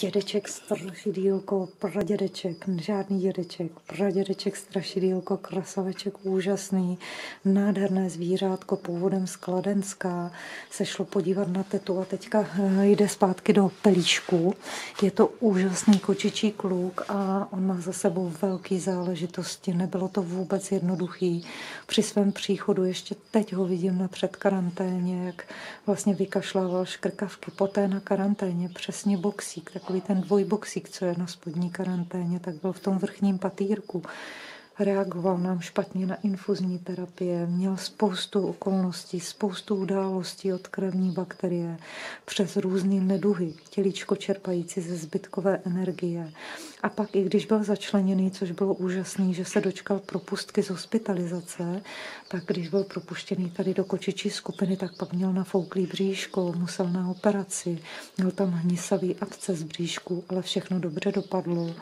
Dědeček strašidílko, pradědeček, žádný dědeček, pradědeček strašidílko, krasaveček úžasný, nádherné zvířátko původem z Kladenská, se šlo podívat na tetu a teďka eh, jde zpátky do pelíšku. Je to úžasný kočičí kluk a on má za sebou velký záležitosti, nebylo to vůbec jednoduchý. Při svém příchodu ještě teď ho vidím na předkaranténě, jak vlastně vykašlával škrkavky, poté na karanténě, přesně boxík, tak takový ten dvojboxík, co je na spodní karanténě, tak byl v tom vrchním patýrku. Reagoval nám špatně na infuzní terapie, měl spoustu okolností, spoustu událostí od krevní bakterie přes různé neduhy, tělíčko čerpající ze zbytkové energie. A pak, i když byl začleněný, což bylo úžasné, že se dočkal propustky z hospitalizace, tak když byl propuštěný tady do kočičí skupiny, tak pak měl nafouklý bříško, musel na operaci, měl tam hnisavý abces bříšku, ale všechno dobře dopadlo.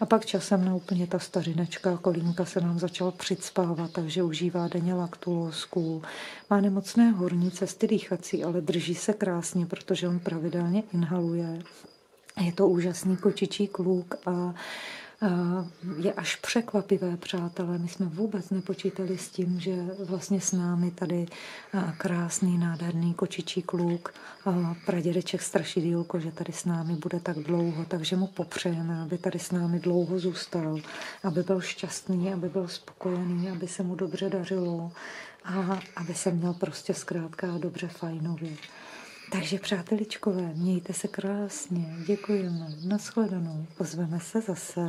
A pak časem na úplně ta stařinečka kolínka se nám začala přicpávat, takže užívá denně laktulózku. Má nemocné hornice, cesty dýchací, ale drží se krásně, protože on pravidelně inhaluje. Je to úžasný kočičí kluk a je až překvapivé, přátelé. My jsme vůbec nepočítali s tím, že vlastně s námi tady krásný, nádherný kočičí kluk, pradědeček Strašidílko, že tady s námi bude tak dlouho, takže mu popřejeme, aby tady s námi dlouho zůstal, aby byl šťastný, aby byl spokojený, aby se mu dobře dařilo a aby se měl prostě zkrátka dobře fajnově. Takže přáteličkové, mějte se krásně, děkujeme, nashledanou, pozveme se zase.